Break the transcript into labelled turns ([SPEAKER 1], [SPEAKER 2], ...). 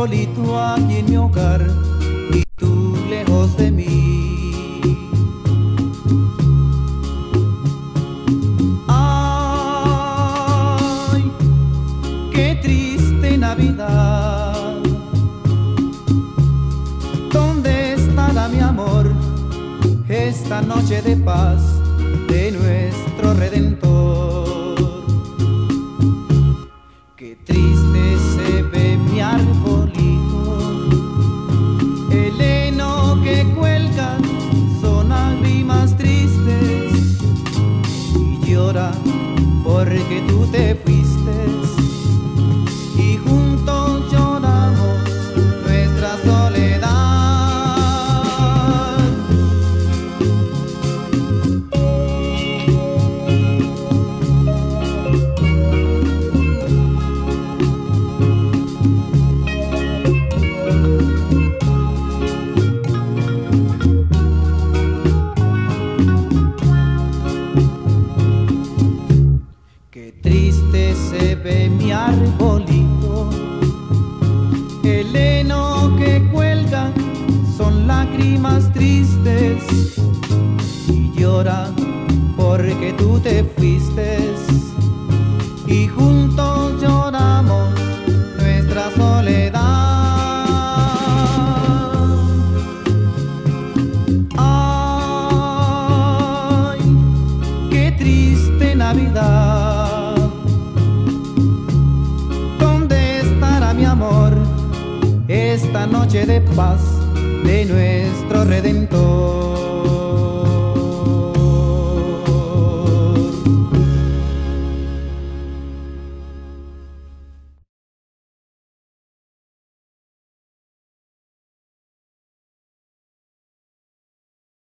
[SPEAKER 1] solito aquí en mi hogar y tú lejos de mí. Ay, qué triste Navidad. ¿Dónde estará mi amor esta noche de paz de nuestro Redentor? Triste se ve mi arbolito, el heno que cuelga son lágrimas tristes y llora porque tú te fuiste mi arbolito, el heno que cuelga son lágrimas tristes y llora porque tú te fuiste y juntos esta noche de paz de nuestro Redentor?